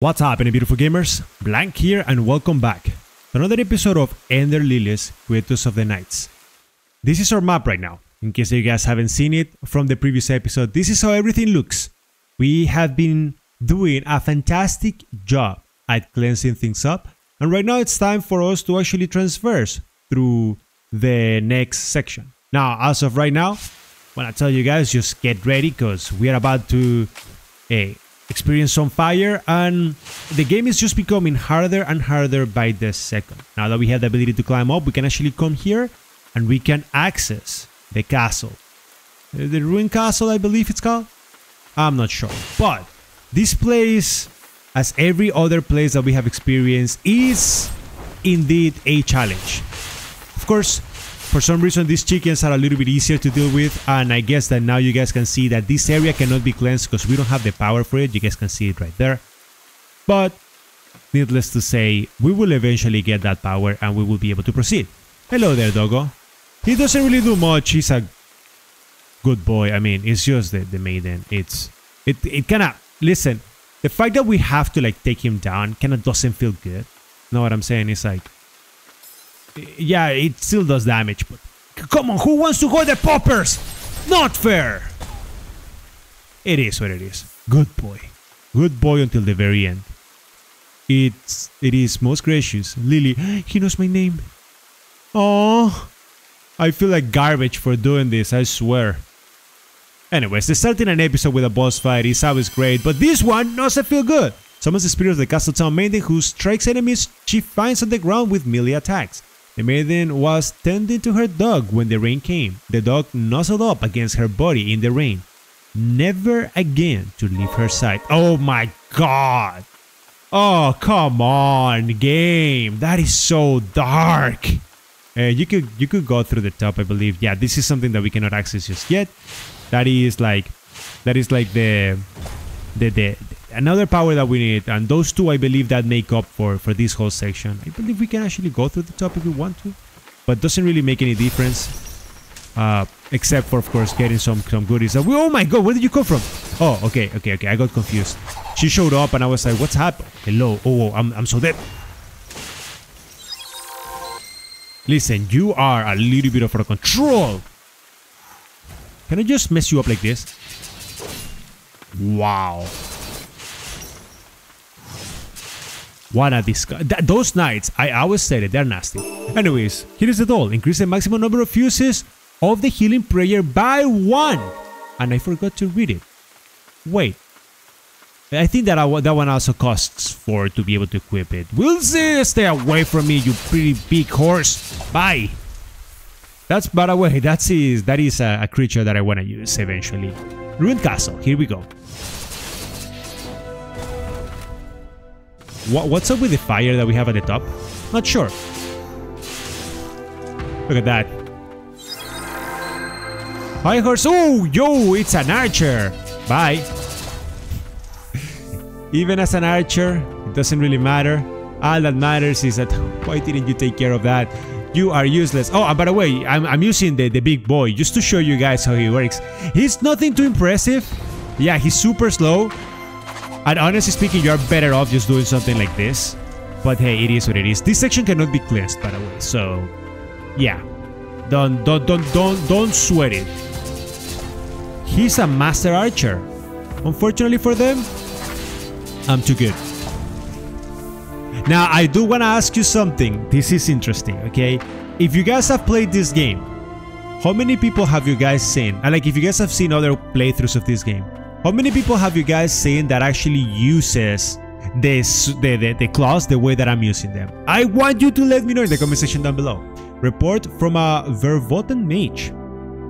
What's happening, beautiful gamers? Blank here, and welcome back to another episode of Ender Lilies Quietus of the Knights. This is our map right now. In case you guys haven't seen it from the previous episode, this is how everything looks. We have been doing a fantastic job at cleansing things up, and right now it's time for us to actually transverse through the next section. Now, as of right now, when I tell you guys, just get ready because we are about to eh, experience some fire and the game is just becoming harder and harder by the second. Now that we have the ability to climb up, we can actually come here and we can access the castle. Uh, The ruined castle, I believe it's called? I'm not sure. But this place, as every other place that we have experienced, is indeed a challenge. Of course, for some reason these chickens are a little bit easier to deal with and I guess that now you guys can see that this area cannot be cleansed because we don't have the power for it. You guys can see it right there. But needless to say, we will eventually get that power and we will be able to proceed. Hello there, doggo. He doesn't really do much. He's a good boy. I mean, it's just the, the maiden. It's it it kind of listen. The fact that we have to like take him down kind of doesn't feel good. You Know what I'm saying? It's like yeah, it still does damage, but come on, who wants to go the poppers? Not fair. It is what it is. Good boy. Good boy until the very end. It's it is most gracious. Lily, he knows my name. Oh, I feel like garbage for doing this, I swear. Anyways, starting an episode with a boss fight is always great, but this one doesn't feel good. Summons the spirit of the Castle Town Maiden who strikes enemies she finds on the ground with melee attacks. The maiden was tending to her dog when the rain came. The dog nuzzled up against her body in the rain, never again to leave her side. Oh my god! Oh, come on, game. That is so dark. Uh, you could you could go through the top, I believe. Yeah, this is something that we cannot access just yet. That is like that is like the the the another power that we need, and those two I believe that make up for for this whole section. I believe we can actually go through the top if we want to, but doesn't really make any difference. Uh, except for of course getting some some goodies. We- oh my god, where did you come from? Oh, okay, okay, okay. I got confused. She showed up and I was like, what's happened? Hello. Oh, I'm I'm so dead. Listen, you are a little bit out of control. Can I just mess you up like this? Wow. What a disgust. Th- those knights, I always said it, they're nasty. Anyways, here is the doll. Increase the maximum number of uses of the healing prayer by one. And I forgot to read it. Wait. I think that I, that one also costs four to be able to equip it. We'll see. Stay away from me, you pretty big horse. Bye. That's by the way, that is that is a, a creature that I want to use eventually. Ruined Castle. Here we go. What, what's up with the fire that we have at the top? Not sure. Look at that. Hi horse. Oh, yo, it's an archer. Bye. Even as an archer, it doesn't really matter. All that matters is that why didn't you take care of that? You are useless. Oh, by the way, I'm, I'm using the, the big boy just to show you guys how he works. He's nothing too impressive. Yeah, he's super slow. And honestly speaking, you're better off just doing something like this. But hey, it is what it is. This section cannot be cleansed, by the way. So, yeah, don't don't don't don't don't sweat it. He's a master archer. Unfortunately for them, I'm too good. Now, I do want to ask you something. This is interesting, okay? If you guys have played this game, how many people have you guys seen? And like, if you guys have seen other playthroughs of this game, how many people have you guys seen that actually uses this the, the, the claws the way that I'm using them? I want you to let me know in the comment section down below. Report from a Verboten mage.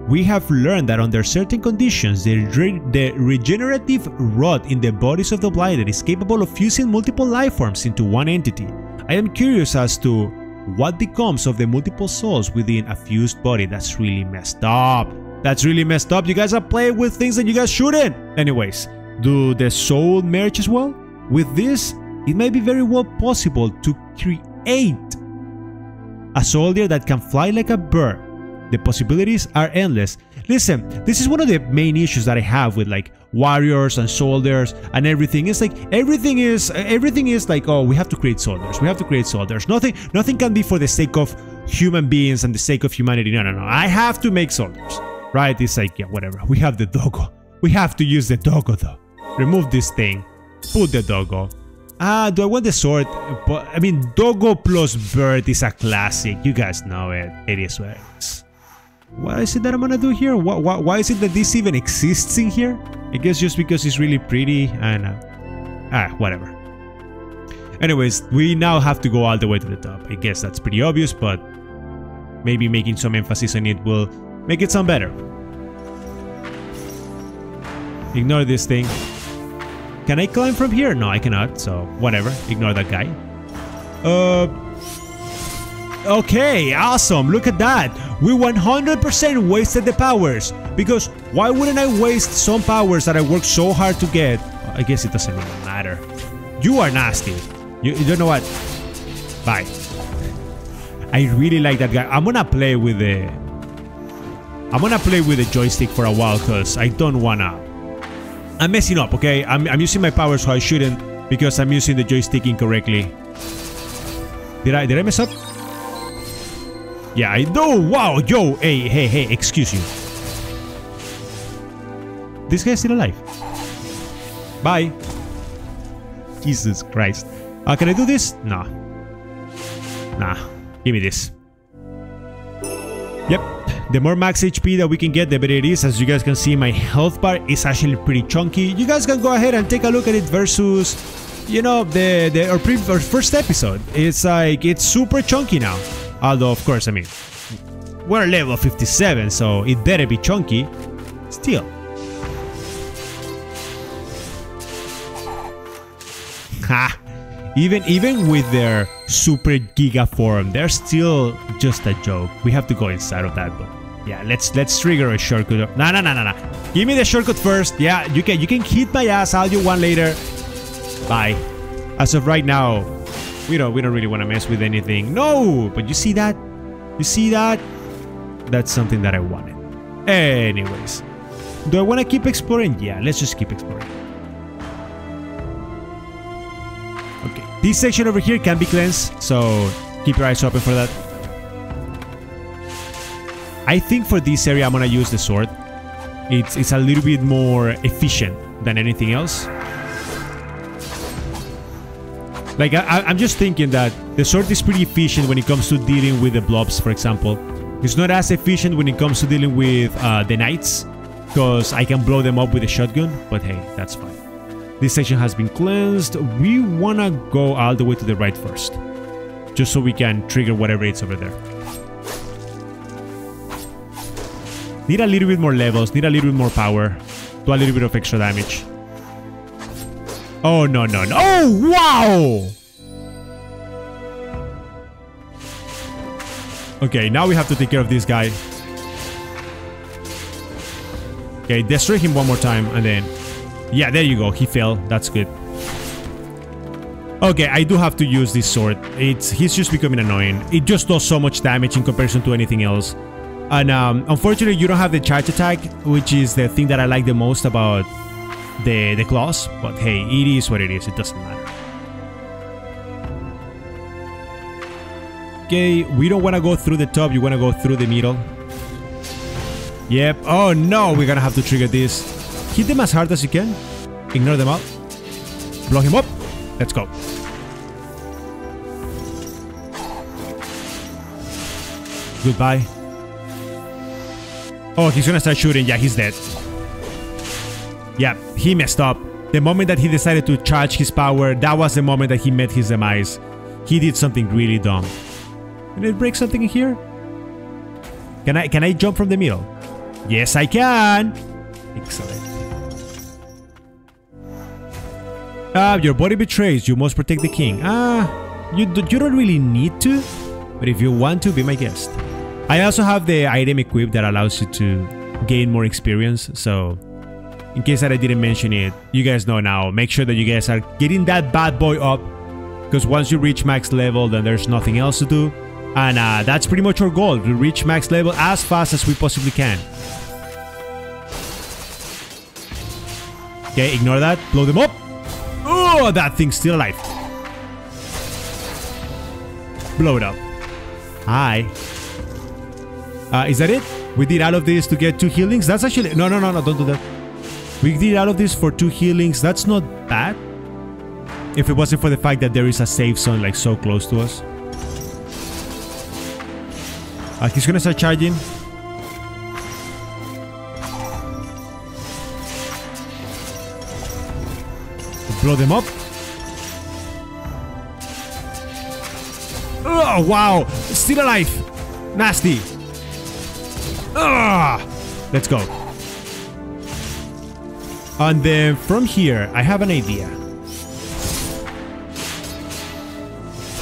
We have learned that under certain conditions, the, re- the regenerative rod in the bodies of the blighted is capable of fusing multiple life forms into one entity. I am curious as to what becomes of the multiple souls within a fused body. That's really messed up. That's really messed up. You guys are playing with things that you guys shouldn't. Anyways, do the soul merge as well? With this, it may be very well possible to create a soldier that can fly like a bird The possibilities are endless. Listen, this is one of the main issues that I have with like warriors and soldiers and everything. It's like everything is everything is like oh we have to create soldiers. We have to create soldiers. Nothing nothing can be for the sake of human beings and the sake of humanity. No no no. I have to make soldiers. Right? It's like yeah whatever. We have the doggo. We have to use the doggo though. Remove this thing. Put the doggo. Ah, do I want the sword? But I mean, Doggo plus Bird is a classic. You guys know it. It is what it is. What is it that I'm gonna do here? Why, is it that this even exists in here? I guess just because it's really pretty and... Uh, ah, whatever. Anyways, we now have to go all the way to the top. I guess that's pretty obvious, but maybe making some emphasis on it will make it sound better. Ignore this thing. Can I climb from here? No, I cannot, so whatever. Ignore that guy. Uh... Okay, awesome. Look at that. We 100% wasted the powers. Because why wouldn't I waste some powers that I worked so hard to get? I guess it doesn't even matter. You are nasty. You, you don't know what? Bye. I really like that guy. I'm gonna play with the... I'm gonna play with the joystick for a while because I don't wanna I'm messing up, okay? I'm, I'm using my powers so I shouldn't because I'm using the joystick incorrectly. Did I did I mess up? Yeah, I do. Wow, yo, hey, hey, hey, excuse you. This guy's still alive. Bye. Jesus Christ. Uh, can I do this? Nah. Nah. Give me this. Yep. The more max HP that we can get, the better it is. As you guys can see, my health bar is actually pretty chunky. You guys can go ahead and take a look at it versus, you know, the, the our, pre our first episode. It's like, it's super chunky now. Although, of course, I mean, we're level 57, so it better be chunky. Still. Ha! Even even with their super giga form, they're still just a joke. We have to go inside of that, but yeah, let's let's trigger a shortcut. No, no, no, no, no. Give me the shortcut first. Yeah, you can you can hit my ass. I'll do one later. Bye. As of right now, we don't we don't really want to mess with anything. No, but you see that? You see that? That's something that I wanted. Anyways, do I want to keep exploring? Yeah, let's just keep exploring. This section over here can be cleansed, so keep your eyes open for that. I think for this area I'm gonna use the sword. It's, it's a little bit more efficient than anything else. Like, I, I'm just thinking that the sword is pretty efficient when it comes to dealing with the blobs, for example. It's not as efficient when it comes to dealing with uh, the knights, because I can blow them up with a shotgun, but hey, that's fine. This section has been cleansed. We wanna go all the way to the right first, just so we can trigger whatever it's over there. Need a little bit more levels, need a little bit more power. Do a little bit of extra damage. Oh, no, no, no. Oh, wow! Okay, now we have to take care of this guy. Okay, destroy him one more time and then... Yeah, there you go. He fell. That's good. Okay, I do have to use this sword. It's He's just becoming annoying. It just does so much damage in comparison to anything else. And um, unfortunately, you don't have the charge attack, which is the thing that I like the most about the, the claws. But hey, it is what it is. It doesn't matter. Okay, we don't want to go through the top. You want to go through the middle. Yep. Oh no, we're gonna have to trigger this. Hit them as hard as you can. Ignore them all. Blow him up. Let's go. Goodbye. Oh, he's gonna start shooting. Yeah, he's dead. Yeah, he messed up. The moment that he decided to charge his power, that was the moment that he met his demise. He did something really dumb. Can it break something in here? Can I can I jump from the middle? Yes, I can. Excellent. Ah, your body betrays. You must protect the king. Ah, you, you don't really need to, but if you want to, be my guest. I also have the item equipped that allows you to gain more experience, so in case that I didn't mention it, you guys know now. Make sure that you guys are getting that bad boy up, because once you reach max level, then there's nothing else to do. And uh, that's pretty much our goal, to reach max level as fast as we possibly can. Okay, ignore that. Blow them up. Oh, that thing's still alive. Blow it up. Hi. Uh, is that it? We did all of this to get two healings? That's actually... No, no, no, no, don't do that. We did all of this for two healings. That's not bad. If it wasn't for the fact that there is a safe zone like so close to us. Uh, he's gonna start charging. Blow them up. Oh, wow. Still alive. Nasty. Ah, let's go. And then from here, I have an idea.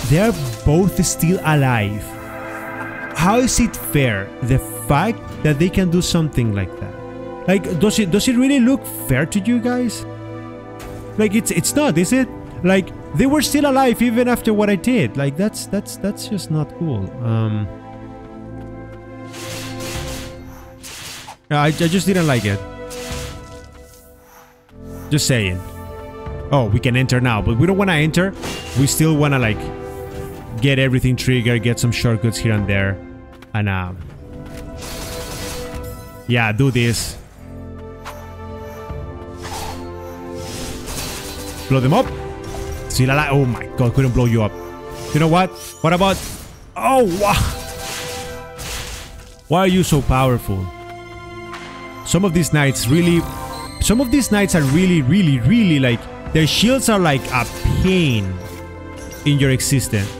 They're both still alive. How is it fair? The fact that they can do something like that. Like, does it does it really look fair to you guys? Like, it's it's not, is it? Like, they were still alive even after what I did. Like, that's that's that's just not cool. Um. I, I just didn't like it. Just saying. Oh, we can enter now, but we don't want to enter. We still want to like get everything triggered, get some shortcuts here and there. And um Yeah, do this. Blow them up. Still alive. Oh my god, couldn't blow you up. You know what? What about Oh wow. Why are you so powerful? Some of these knights really some of these knights are really, really, really like their shields are like a pain in your existence.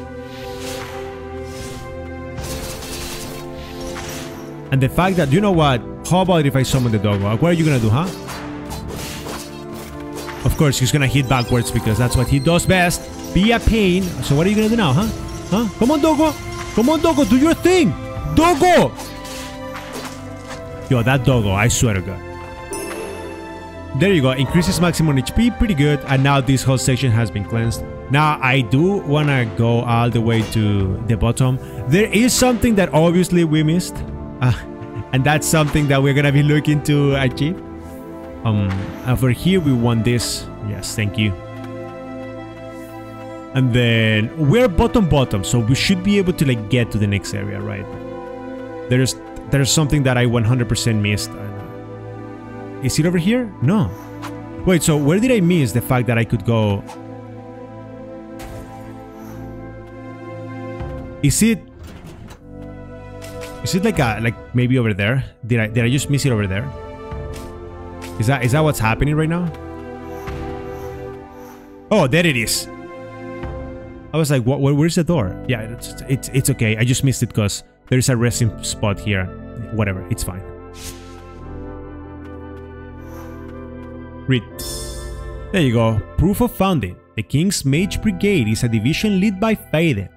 And the fact that, you know what? How about if I summon the dog? What are you gonna do, huh? Of course, he's gonna hit backwards because that's what he does best. Be a pain. So what are you gonna do now, huh? Huh? Come on, Dogo! Come on, Dogo, do your thing! Dogo! Yo, that Dogo, I swear to God. There you go, increases maximum HP, pretty good. And now this whole section has been cleansed. Now, I do want to go all the way to the bottom. There is something that obviously we missed. Uh, and that's something that we're to be looking to achieve. Um, over here, we want this. Yes, thank you. And then we're bottom bottom, so we should be able to like get to the next area, right? There's there's something that I 100% missed. Is it over here? No. Wait, so where did I miss the fact that I could go... Is it... Is it like a, like maybe over there? Did I did I just miss it over there? Is that is that what's happening right now? Oh, there it is. I was like, what, where's the door? Yeah, it's, it's, it's okay. I just missed it because there's a resting spot here. Whatever, it's fine. Read. There you go. Proof of founding. The King's Mage Brigade is a division led by Faden,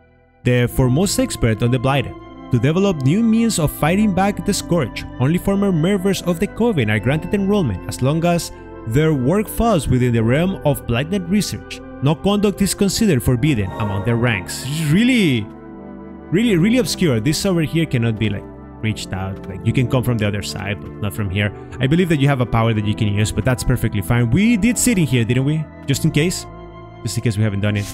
the foremost expert on the Blighted, to develop new means of fighting back the Scourge. Only former members of the Coven are granted enrollment as long as their work falls within the realm of Blacknet research. No conduct is considered forbidden among their ranks. It's really, really, really obscure. This over here cannot be like reached out. Like you can come from the other side, but not from here. I believe that you have a power that you can use, but that's perfectly fine. We did sit in here, didn't we? Just in case. Just in case we haven't done it.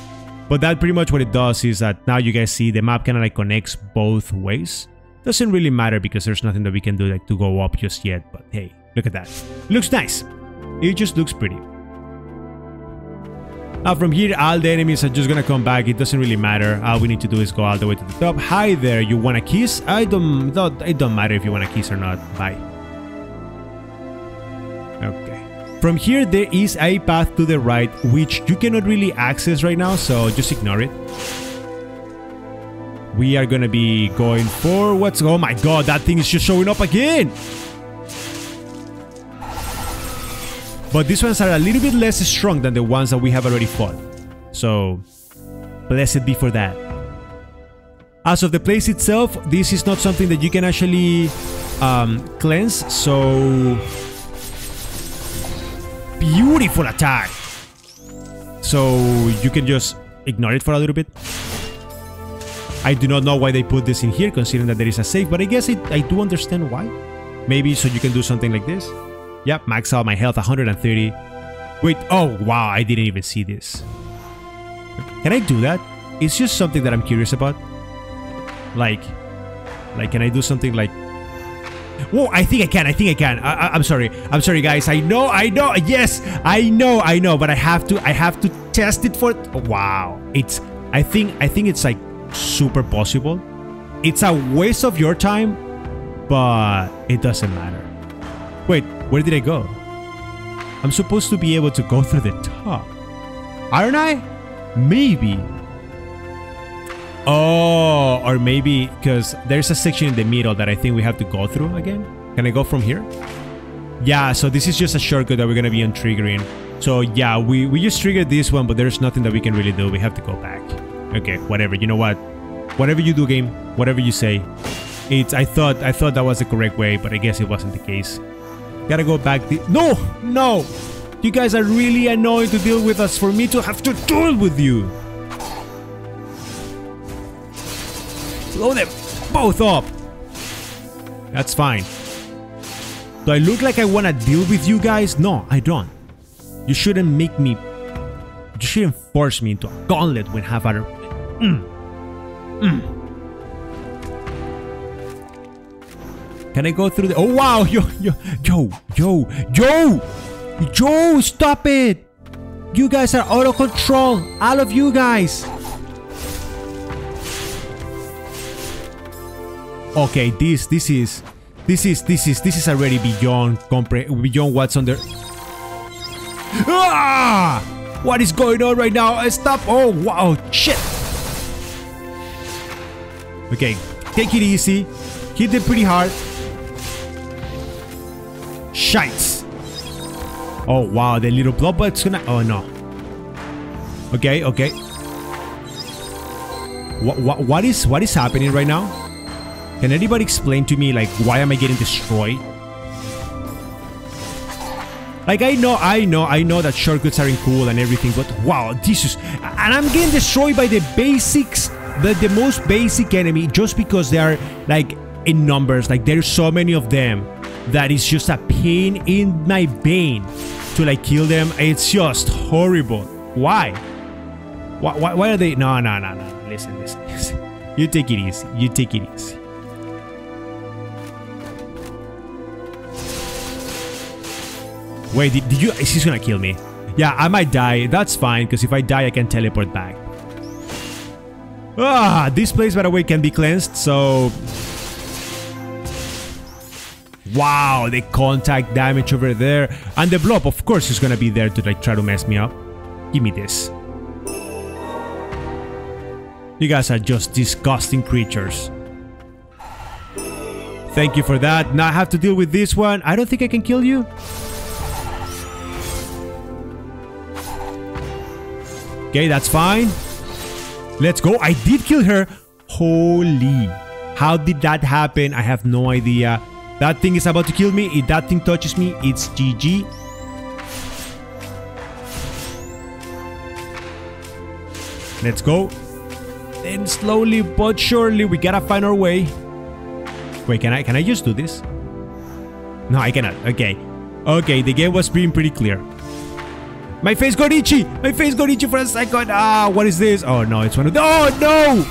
But that pretty much what it does is that now you guys see the map kind of like connects both ways. Doesn't really matter because there's nothing that we can do like to go up just yet. But hey, look at that. looks nice. It just looks pretty. Now from here, all the enemies are just gonna come back. It doesn't really matter. All we need to do is go all the way to the top. Hi there, you wanna kiss? I don't, don't it don't matter if you wanna kiss or not. Bye. From here, there is a path to the right, which you cannot really access right now, so just ignore it. We are gonna be going for what's... Oh my god, that thing is just showing up again! But these ones are a little bit less strong than the ones that we have already fought. So, blessed be for that. As of the place itself, this is not something that you can actually um, cleanse, so... Beautiful attack! So, you can just ignore it for a little bit. I do not know why they put this in here, considering that there is a save, but I guess it, I do understand why. Maybe so you can do something like this. Yep, max out my health 130. Wait, oh wow, I didn't even see this. Can I do that? It's just something that I'm curious about. Like, like can I do something like Whoa, I think I can. I think I can. I, am sorry. I'm sorry, guys. I know. I know. Yes, I know. I know. But I have to. I have to test it for. Wow. It's. I think. I think it's like super possible. It's a waste of your time, but it doesn't matter. Wait, where did I go? I'm supposed to be able to go through the top. Aren't I? Maybe. Oh, or maybe because there's a section in the middle that I think we have to go through again. Can I go from here? Yeah, so this is just a shortcut that we're gonna be on triggering. So yeah, we, we just triggered this one, but there's nothing that we can really do. We have to go back. Okay, whatever. You know what? Whatever you do, game, whatever you say. It's I thought I thought that was the correct way, but I guess it wasn't the case. Gotta go back No! No! You guys are really annoying to deal with us for me to have to deal with you. Blow them both up. That's fine. Do I look like I want to deal with you guys? No, I don't. You shouldn't make me... You shouldn't force me into a gauntlet when half other... Mm. Mm. Can I go through the... Oh, wow! Yo, yo, yo, yo, yo! Yo, stop it! You guys are out of control! All of you guys! Okay, this this is this is this is this is already beyond compre beyond what's under. Ah! What is going on right now? Stop! Oh wow! Shit! Okay, take it easy. Hit them pretty hard. Shites! Oh wow, the little bloodbut's gonna. Oh no. Okay, okay. What what what is what is happening right now? Can anybody explain to me, like, why am I getting destroyed? Like, I know, I know, I know that shortcuts aren't cool and everything, but wow, this is... And I'm getting destroyed by the basics, the, the most basic enemy, just because they are, like, in numbers. Like, there's so many of them that is just a pain in my vein to, like, kill them. It's just horrible. Why? Why, why, why are they... No, no, no, no. Listen, listen, listen. You take it easy. You take it easy. Wait, did, did you... She's gonna kill me. Yeah, I might die. That's fine, because if I die, I can teleport back. Ah, this place, by the way, can be cleansed, so... Wow, the contact damage over there. And the blob, of course, is gonna be there to like try to mess me up. Give me this. You guys are just disgusting creatures. Thank you for that. Now I have to deal with this one. I don't think I can kill you. Okay, that's fine. Let's go. I did kill her. Holy. How did that happen? I have no idea. That thing is about to kill me. If that thing touches me, it's GG. Let's go. Then slowly but surely we gotta find our way. Wait, can I can I just do this? No, I cannot. Okay. Okay, the game was being pretty clear. My face got itchy! My face got itchy for a second! Ah, what is this? Oh no, it's one of the- Oh no!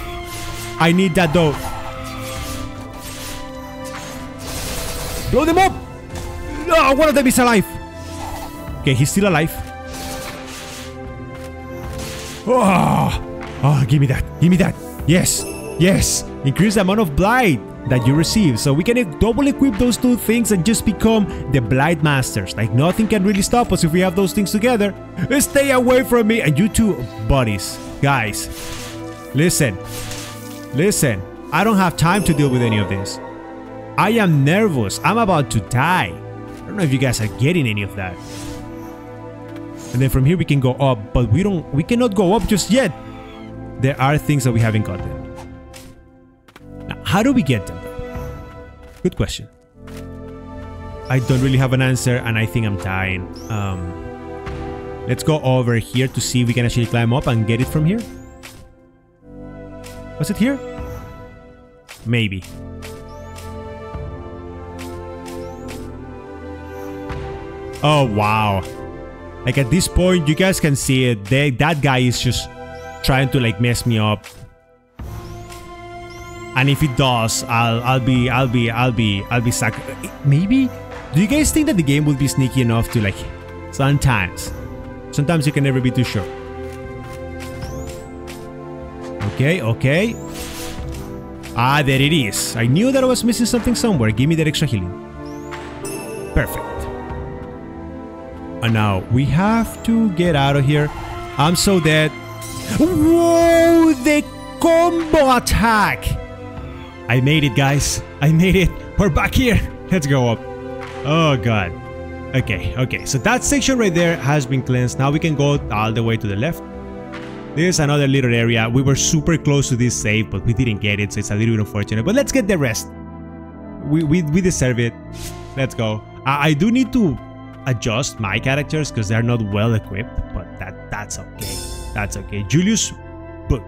I need that though. Blow them up! No, oh, one of them is alive! Okay, he's still alive. Oh, oh, give me that. Give me that. Yes. Yes. Increase the amount of blight that you receive. So we can double equip those two things and just become the Blight Masters. Like nothing can really stop us if we have those things together. Stay away from me. And you two buddies, guys, listen, listen. I don't have time to deal with any of this. I am nervous. I'm about to die. I don't know if you guys are getting any of that. And then from here we can go up, but we don't, we cannot go up just yet. There are things that we haven't gotten. How do we get them? Good question. I don't really have an answer and I think I'm dying. Um, let's go over here to see if we can actually climb up and get it from here. Was it here? maybe. Oh, wow. Like at this point, you guys can see it. They, that guy is just trying to like mess me up. And if it does, I'll I'll be I'll be I'll be I'll be sack. Maybe. Do you guys think that the game would be sneaky enough to like? Sometimes. Sometimes you can never be too sure. Okay, okay. Ah, there it is. I knew that I was missing something somewhere. Give me that extra healing. Perfect. And now we have to get out of here. I'm so dead. Whoa! The combo attack! I made it, guys. I made it. We're back here. Let's go up. Oh, God. Okay, okay. So that section right there has been cleansed. Now we can go all the way to the left. There's another little area. We were super close to this save, but we didn't get it, so it's a little bit unfortunate. But let's get the rest. We, we, we deserve it. Let's go. I, I do need to adjust my characters because they're not well equipped, but that that's okay. That's okay. Julius Book.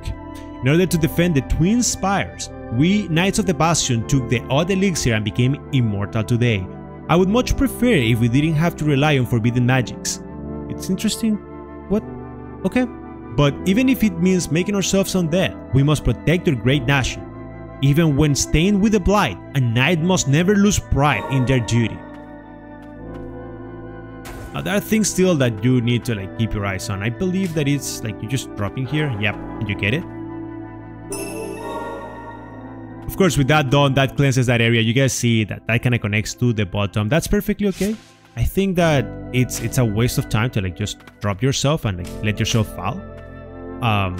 In order to defend the Twin Spires, we, Knights of the Bastion, took the odd elixir and became immortal today. I would much prefer if we didn't have to rely on forbidden magics. It's interesting. What? Okay. But even if it means making ourselves undead, we must protect our great nation. Even when stained with the blight, a knight must never lose pride in their duty. Now, there are things still that you need to like keep your eyes on. I believe that it's like you just dropping here. Yep, you get it. Of course, with that done, that cleanses that area. You guys see that that kind of connects to the bottom. That's perfectly okay. I think that it's it's a waste of time to like just drop yourself and like let yourself fall. Um,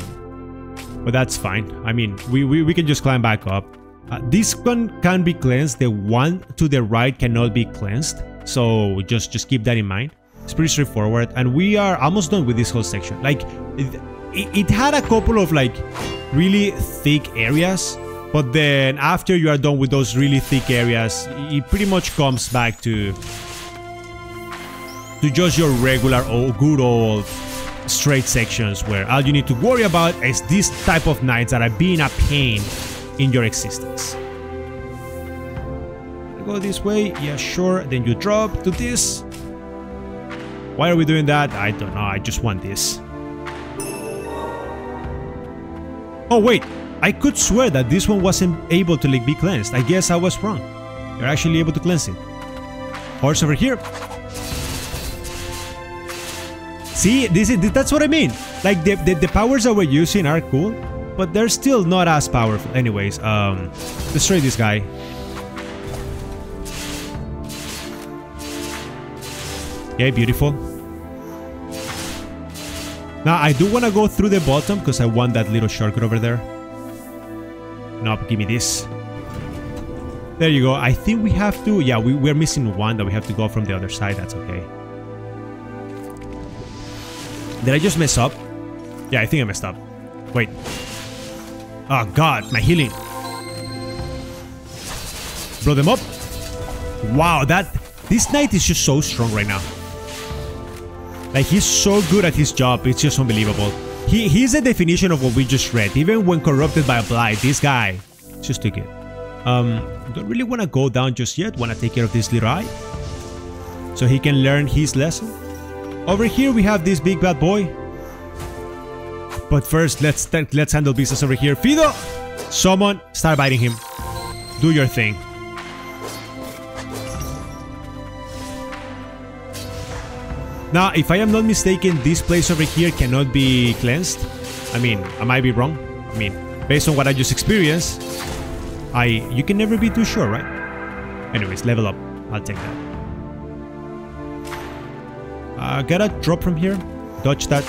but that's fine. I mean, we, we, we can just climb back up. Uh, this one can be cleansed. The one to the right cannot be cleansed. So just, just keep that in mind. It's pretty straightforward. And we are almost done with this whole section. Like, it, it had a couple of like really thick areas. But then after you are done with those really thick areas, it pretty much comes back to to just your regular old, good old straight sections where all you need to worry about is this type of knights that are being a pain in your existence. Go this way, yeah sure, then you drop to this. Why are we doing that? I don't know, I just want this. Oh wait, I could swear that this one wasn't able to like be cleansed. I guess I was wrong. You're actually able to cleanse it. Horse over here. See, this is that's what I mean. Like the, the, the powers that we're using are cool, but they're still not as powerful. Anyways, um, destroy this guy. Okay, beautiful. Now I do want to go through the bottom because I want that little shortcut over there. Nope, give me this. There you go. I think we have to... Yeah, we, we're missing one that we have to go from the other side. That's okay. Did I just mess up? Yeah, I think I messed up. Wait. Oh god, my healing. Blow them up. Wow, that... This knight is just so strong right now. Like, he's so good at his job. It's just unbelievable. He, he's the definition of what we just read. Even when corrupted by a blight, this guy just took it. Um, don't really want to go down just yet. Want to take care of this little eye. So he can learn his lesson. Over here we have this big bad boy. But first, let's let's handle business over here. Fido! Someone start biting him. Do your thing. Now, if I am not mistaken, this place over here cannot be cleansed. I mean, I might be wrong. I mean, based on what I just experienced, I you can never be too sure, right? Anyways, level up. I'll take that. Uh, gotta drop from here. Dodge that.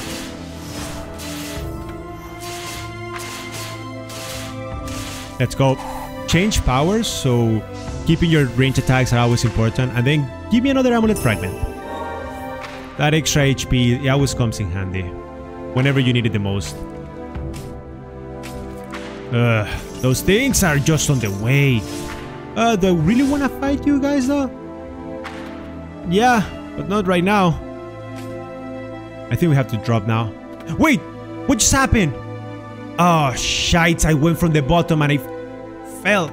Let's go. Change powers, so keeping your range attacks are always important. And then give me another amulet fragment. That extra HP it always comes in handy. Whenever you need it the most. Ugh, those things are just on the way. Uh, do I really want to fight you guys though? Yeah, but not right now. I think we have to drop now. Wait! What just happened? Oh, shite, I went from the bottom and I fell.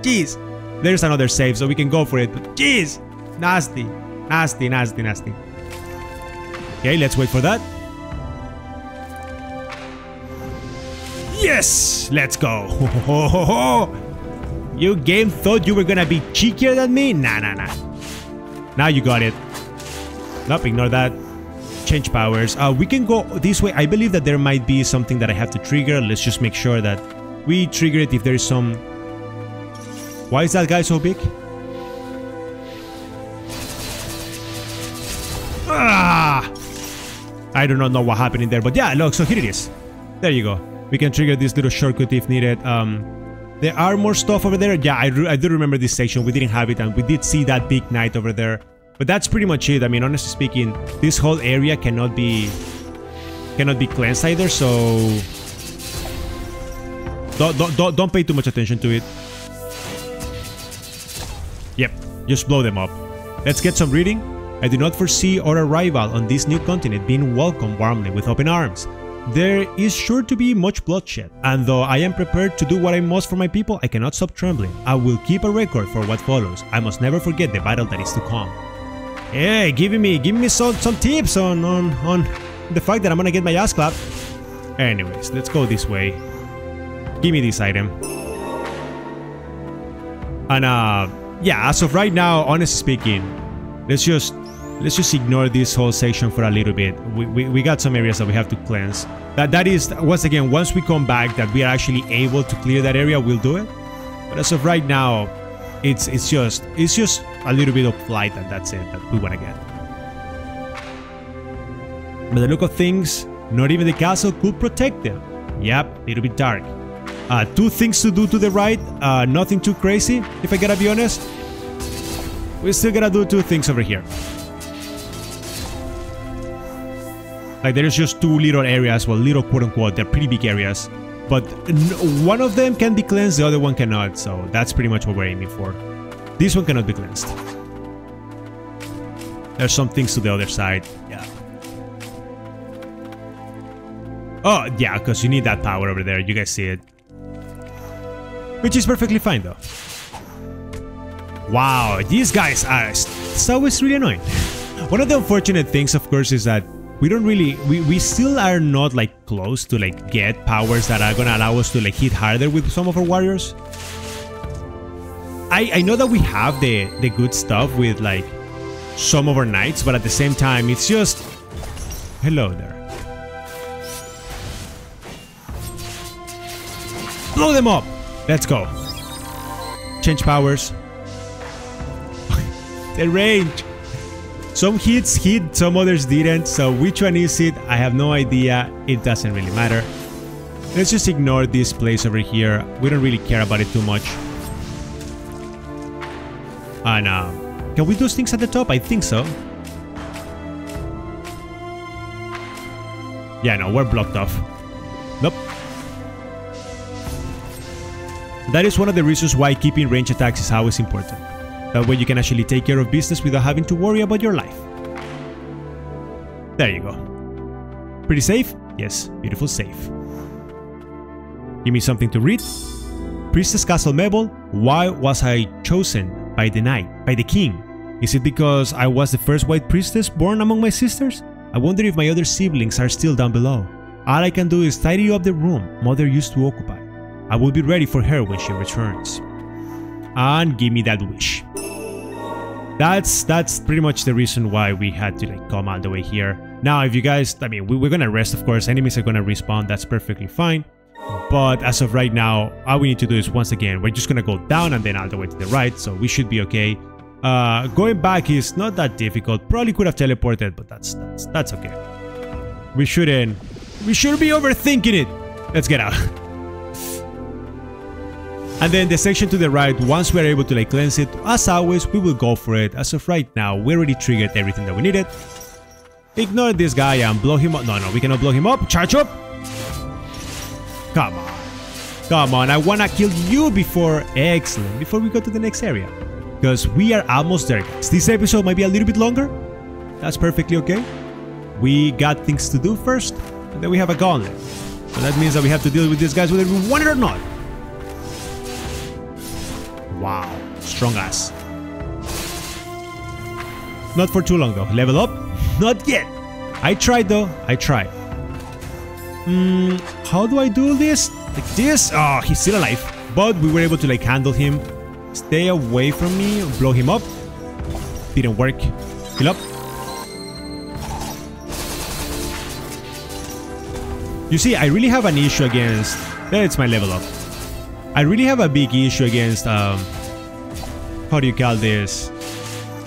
Jeez. There's another save, so we can go for it. But jeez. Nasty. Nasty, nasty, nasty. Okay, let's wait for that. Yes! Let's go. you game thought you were gonna be cheekier than me? Nah, nah, nah. Now you got it. Nope, ignore that. Change powers. Uh, we can go this way. I believe that there might be something that I have to trigger. Let's just make sure that we trigger it if there is some... Why is that guy so big? I do not know what happened in there, but yeah, look, so here it is. There you go. We can trigger this little shortcut if needed. Um, there are more stuff over there. Yeah, I, I do remember this section. We didn't have it, and we did see that big knight over there. But that's pretty much it. I mean, honestly speaking, this whole area cannot be cannot be cleansed either, so don't, don't, don't pay too much attention to it. Yep, just blow them up. Let's get some reading. I do not foresee our arrival on this new continent being welcomed warmly with open arms. There is sure to be much bloodshed, and though I am prepared to do what I must for my people, I cannot stop trembling. I will keep a record for what follows. I must never forget the battle that is to come. Hey, give me giving me some some tips on on on the fact that I'm gonna get my ass clapped. Anyways, let's go this way. Give me this item. And uh yeah, as of right now, honestly speaking, let's just let's just ignore this whole section for a little bit. We, we, we got some areas that we have to cleanse. That that is once again, once we come back that we are actually able to clear that area, we'll do it. But as of right now, it's it's just it's just a little bit of flight and that's it that we want to get. By the look of things, not even the castle could protect them. Yep, a little bit dark. Uh, two things to do to the right, uh, nothing too crazy, if I gotta be honest. We still gotta do two things over here. Like there's just two little areas, well little quote unquote, they're pretty big areas. But one of them can be cleansed, the other one cannot, so that's pretty much what we're aiming for. This one cannot be cleansed. There's some things to the other side, yeah. Oh, yeah, because you need that power over there, you guys see it. Which is perfectly fine though. Wow, these guys are... It's always really annoying. One of the unfortunate things, of course, is that we don't really we, we still are not like close to like get powers that are gonna allow us to like hit harder with some of our warriors. I, I know that we have the the good stuff with like some of our knights but at the same time it's just hello there. Blow them up! Let's go. Change powers. The range some hits hit, some others didn't, so which one is it? I have no idea, it doesn't really matter. Let's just ignore this place over here, we don't really care about it too much. And uh, can we do things at the top? I think so. Yeah, no, we're blocked off. Nope. That is one of the reasons why keeping range attacks is always important. That way you can actually take care of business without having to worry about your life. There you go. Pretty safe? Yes, beautiful safe. Give me something to read. Priestess Castle Mabel, why was I chosen by the knight, by the king? Is it because I was the first white priestess born among my sisters? I wonder if my other siblings are still down below. All I can do is tidy up the room mother used to occupy. I will be ready for her when she returns. And give me that wish that's that's pretty much the reason why we had to like come all the way here. Now, if you guys, I mean, we, we're gonna rest, of course. Enemies are gonna respawn. That's perfectly fine. But as of right now, all we need to do is once again, we're just gonna go down and then all the way to the right. So we should be okay. Uh, going back is not that difficult. Probably could have teleported, but that's that's that's okay. We shouldn't we shouldn't be overthinking it. Let's get out. And then the section to the right, once we're able to like cleanse it, as always, we will go for it. As of right now, we already triggered everything that we needed. Ignore this guy and blow him up. No, no, we cannot blow him up. Charge up. Come on. Come on, I wanna kill you before... Excellent, before we go to the next area. Because we are almost there, guys. This episode might be a little bit longer. That's perfectly okay. We got things to do first, and then we have a gauntlet. So that means that we have to deal with these guys whether we want it or not. Wow, strong ass. Not for too long though. Level up? Not yet. I tried though. I tried. Hmm, how do I do this? Like this? Oh, he's still alive. But we were able to like handle him. Stay away from me. Blow him up. Didn't work. Heal up. You see, I really have an issue against... That's my level up. I really have a big issue against... Um, how do you call this?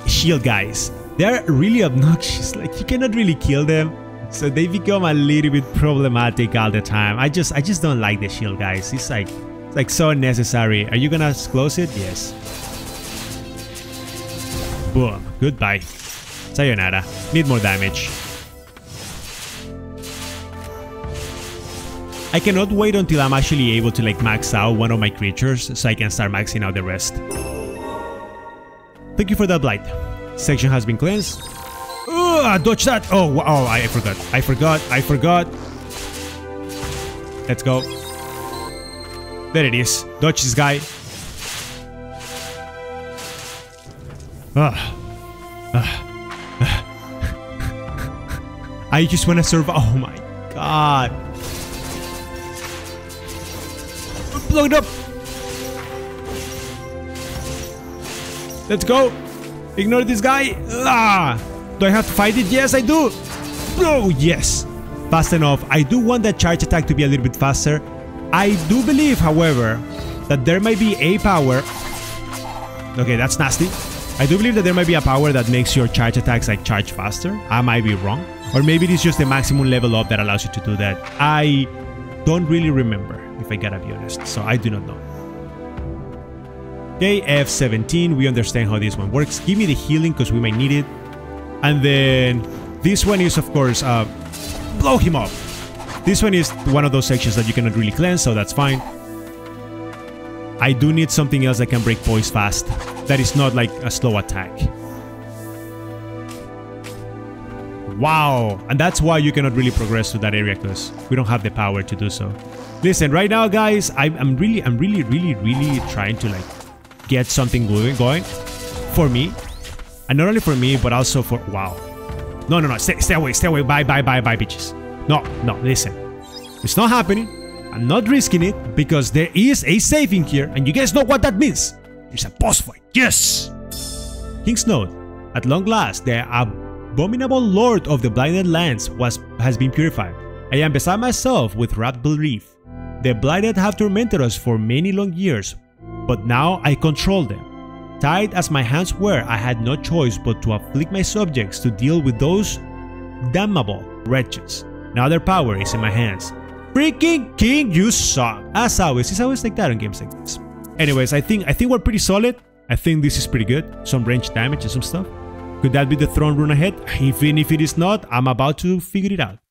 Shield guys. They're really obnoxious. Like, you cannot really kill them. So they become a little bit problematic all the time. I just I just don't like the shield guys. It's like it's like so unnecessary. Are you gonna close it? Yes. Boom. Goodbye. Sayonara. Need more damage. I cannot wait until I'm actually able to like max out one of my creatures so I can start maxing out the rest. Thank you for that blight. Section has been cleansed. Ugh, dodge that! Oh, oh, I forgot. I forgot. I forgot. Let's go. There it is. Dodge this guy. Ah. Ah. I just want to survive. Oh my god. Blow it up. Let's go. Ignore this guy. Ah. Do I have to fight it? Yes, I do. Oh, yes. Fast enough. I do want that charge attack to be a little bit faster. I do believe, however, that there might be a power. Okay, that's nasty. I do believe that there might be a power that makes your charge attacks like charge faster. I might be wrong. Or maybe it is just the maximum level up that allows you to do that. I don't really remember, if I gotta be honest. So I do not know. Okay, F17, we understand how this one works. Give me the healing because we might need it. And then this one is, of course, uh, blow him up. This one is one of those sections that you cannot really cleanse, so that's fine. I do need something else that can break poise fast. That is not like a slow attack. Wow, and that's why you cannot really progress to that area because we don't have the power to do so. Listen, right now, guys, I'm, I'm really, I'm really, really, really trying to like get something going, going for me, and not only for me, but also for wow. No, no, no, stay, stay away, stay away. Bye, bye, bye, bye, bitches. No, no, listen, it's not happening. I'm not risking it because there is a saving here, and you guys know what that means. It's a boss fight. Yes. King's Note. At long last, the abominable lord of the blighted lands was has been purified. I am beside myself with rapt belief. The blighted have tormented us for many long years, but now I control them. Tied as my hands were, I had no choice but to afflict my subjects to deal with those damnable wretches. Now their power is in my hands. Freaking king, you suck! As always, it's always like that on games like this. Anyways, I think I think we're pretty solid. I think this is pretty good. Some range damage and some stuff. Could that be the throne rune ahead? Even if it is not, I'm about to figure it out.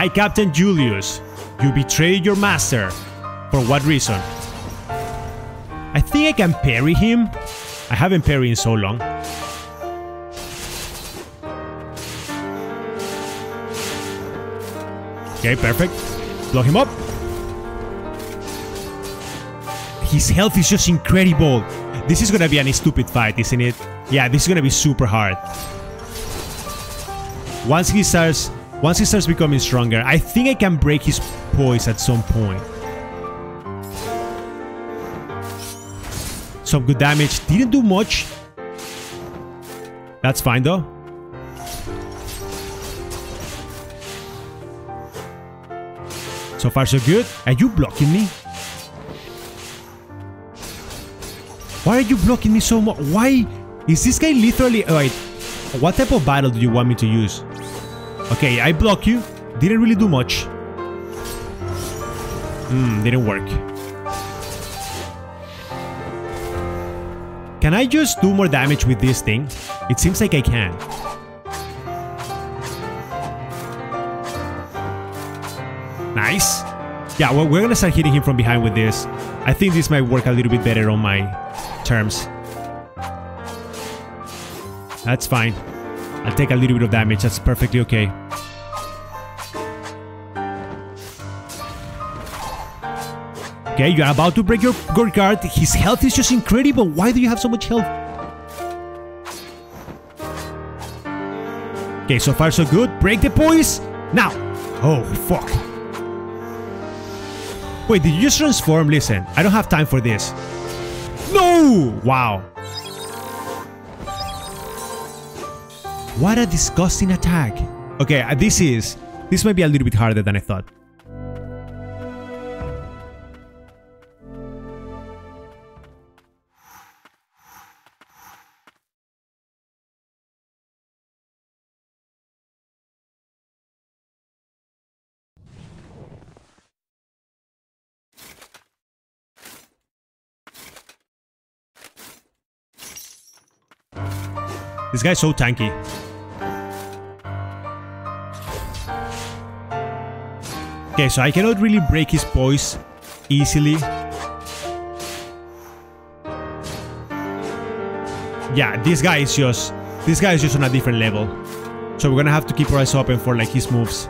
Knight Captain Julius, you betrayed your master. For what reason? I think I can parry him. I haven't parried in so long. Okay, perfect. Blow him up. His health is just incredible. This is gonna be a stupid fight, isn't it? Yeah, this is gonna be super hard. Once he starts once he starts becoming stronger, I think I can break his poise at some point. Some good damage. Didn't do much. That's fine though. So far so good. Are you blocking me? Why are you blocking me so much? Why? Is this guy literally... Wait. What type of battle do you want me to use? Okay, I block you. Didn't really do much. Hmm, didn't work. Can I just do more damage with this thing? It seems like I can. Nice. Yeah, well, we're gonna start hitting him from behind with this. I think this might work a little bit better on my terms. That's fine. I'll take a little bit of damage. That's perfectly okay. Okay, you're about to break your, guard. His health is just incredible. Why do you have so much health? Okay, so far so good. Break the poise. Now. Oh, fuck. Wait, did you just transform? Listen, I don't have time for this. No! Wow. What a disgusting attack. Okay, uh, this is... This might be a little bit harder than I thought. This guy's so tanky. Okay, so I cannot really break his poise easily. Yeah, this guy is just... This guy is just on a different level. So we're gonna have to keep our eyes open for like his moves.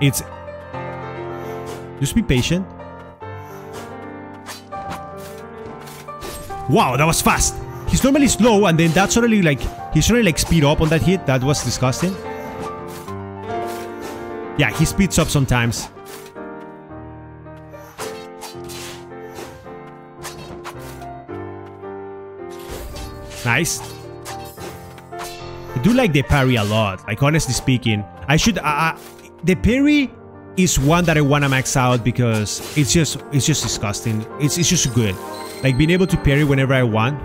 It's... Just be patient. Wow, that was fast! He's normally slow and then that suddenly like... He suddenly like speed up on that hit. That was disgusting. Yeah, he speeds up sometimes. Nice. I do like the parry a lot, like honestly speaking. I should... Uh, the parry is one that I want to max out because it's just it's just disgusting. It's, it's just good. Like being able to parry whenever I want.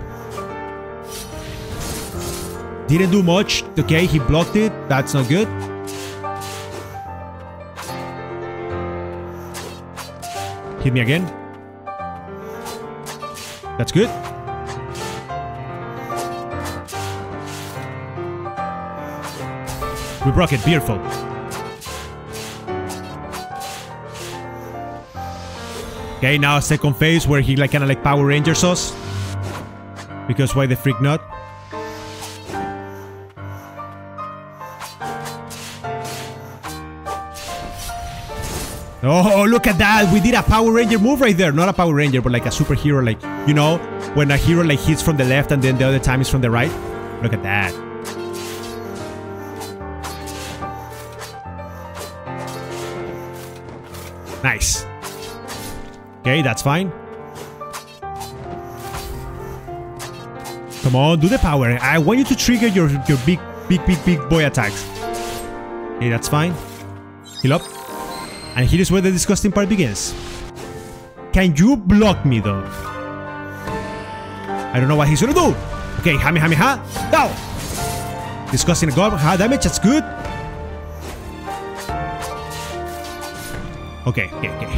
Didn't do much. Okay, he blocked it. That's not good. Hit me again. That's good. We broke it. Beautiful. Okay, now second phase where he like kind of like Power Rangers us. Because why the freak not? Look at that. We did a Power Ranger move right there. Not a Power Ranger, but like a superhero. Like, you know, when a hero like hits from the left and then the other time is from the right. Look at that. Nice. Okay, that's fine. Come on, do the power. I want you to trigger your, your big, big, big, big boy attacks. Okay, that's fine. Heal up. And here is where the disgusting part begins. Can you block me though? I don't know what he's gonna do. Okay, Hami Hami Ha. Now! Disgusting God ha damage, that's good. Okay, okay, okay.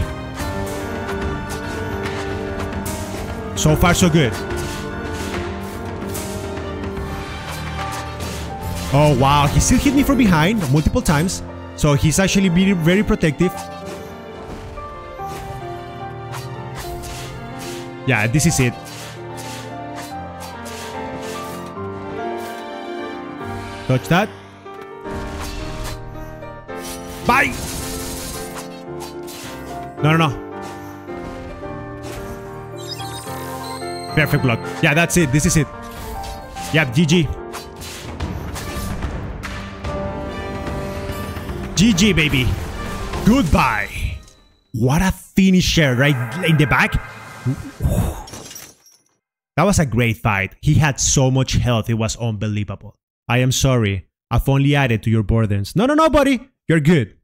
So far so good. Oh wow, he still hit me from behind multiple times. So he's actually being very protective. Yeah, this is it. Touch that. Bye! No, no, no. Perfect block. Yeah, that's it. This is it. Yeah, GG. GG, baby. Goodbye. What a finisher right in the back. That was a great fight. He had so much health, it was unbelievable. I am sorry. I've only added to your burdens. No, no, no, buddy. You're good.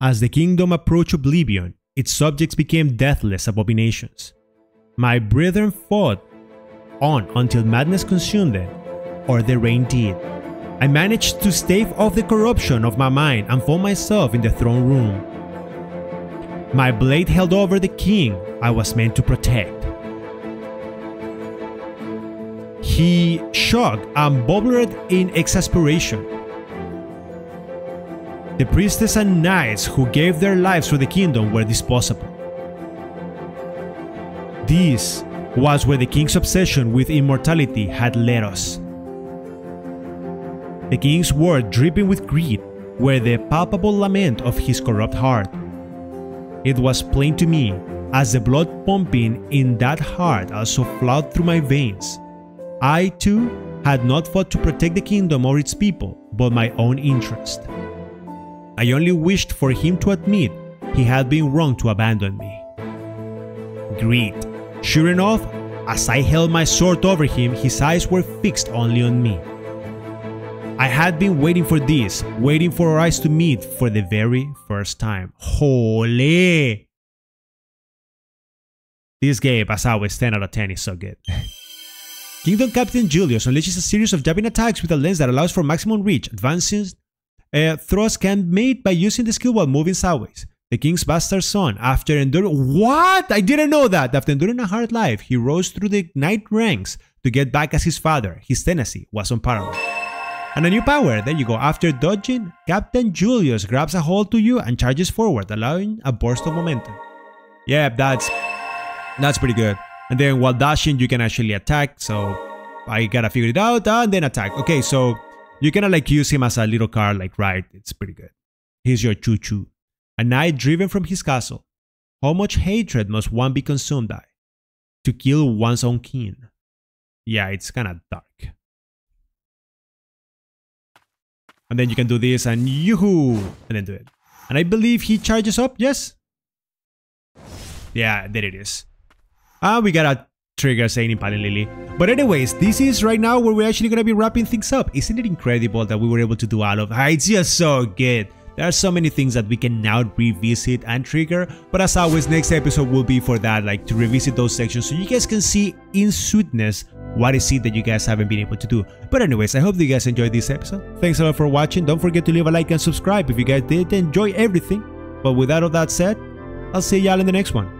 As the kingdom approached oblivion, its subjects became deathless abominations. My brethren fought on until madness consumed them, or the rain did. I managed to stave off the corruption of my mind and found myself in the throne room. My blade held over the king I was meant to protect. he shocked and bubbled in exasperation. The priestess and knights who gave their lives for the kingdom were disposable. This was where the king's obsession with immortality had led us. The king's words dripping with greed were the palpable lament of his corrupt heart. It was plain to me as the blood pumping in that heart also flowed through my veins. I too had not fought to protect the kingdom or its people, but my own interest. I only wished for him to admit he had been wrong to abandon me. Greed. Sure enough, as I held my sword over him, his eyes were fixed only on me. I had been waiting for this, waiting for our eyes to meet for the very first time. Holy! This game, as always, 10 out of 10 is so good. Kingdom Captain Julius unleashes a series of jabbing attacks with a lens that allows for maximum reach. Advances uh, thrust can be made by using the skill while moving sideways. The king's bastard son, after enduring- What? I didn't know that! After enduring a hard life, he rose through the knight ranks to get back as his father. His tenacity was unparalleled. And a new power, there you go. After dodging, Captain Julius grabs a hold to you and charges forward, allowing a burst of momentum. Yeah, that's that's pretty good. And then while dashing, you can actually attack. So I gotta figure it out and then attack. Okay, so you can like use him as a little car, like right. It's pretty good. Here's your choo choo. A knight driven from his castle. How much hatred must one be consumed by? To kill one's own kin. Yeah, it's kind of dark. And then you can do this and yoo and then do it. And I believe he charges up, yes? Yeah, there it is. Ah, we got a trigger saying Impaling Lily. But anyways, this is right now where we're actually gonna be wrapping things up. Isn't it incredible that we were able to do all of ah, It's just so good. There are so many things that we can now revisit and trigger, but as always, next episode will be for that, like to revisit those sections so you guys can see in sweetness what is it that you guys haven't been able to do. But anyways, I hope you guys enjoyed this episode. Thanks a lot for watching. Don't forget to leave a like and subscribe if you guys did enjoy everything. But with that all that said, I'll see y'all in the next one.